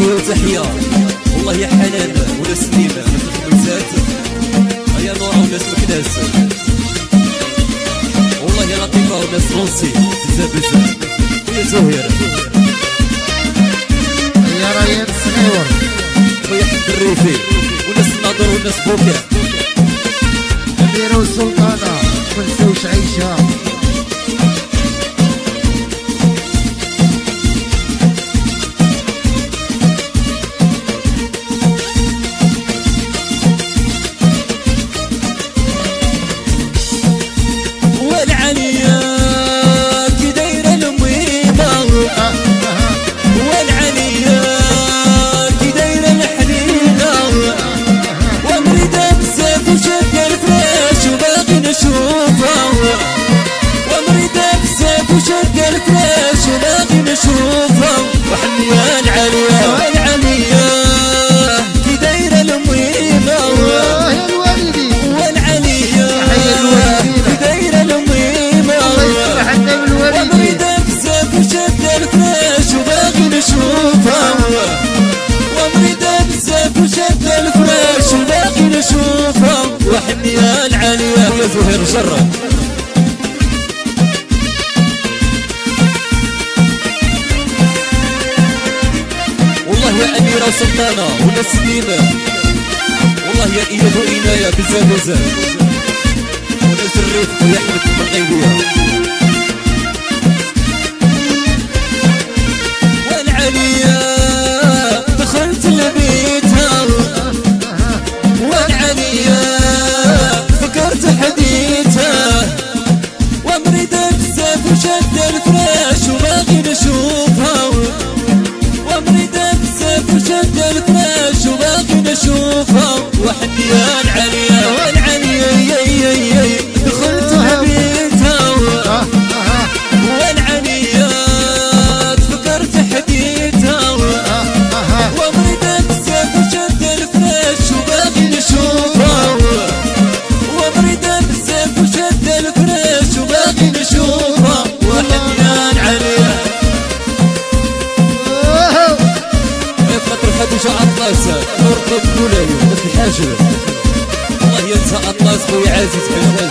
تحية والله يا حنان ولا سليمة خمسات يا نورا وناس مكناس والله يا لطيفة وناس فرنسي بزاف بزاف. ويا زهير. يا ريان سنيور. ويا حد الريفي. وناس الناظر وناس بوكا. أميرة وسلطانة منسوش عيشة. والعليا نشوفها وحني العالية يا زهير جرب والله يا أميرة سلطانة ولا سليمة. والله يا إياد وإناية بزاف بزاف. وناس الريف ويا أحمد خديجة أطلس نور قلب مولاي بس الحاجة الله ينسى أطلس خويا عزيز حجاج